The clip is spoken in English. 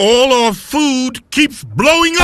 All our food keeps blowing up.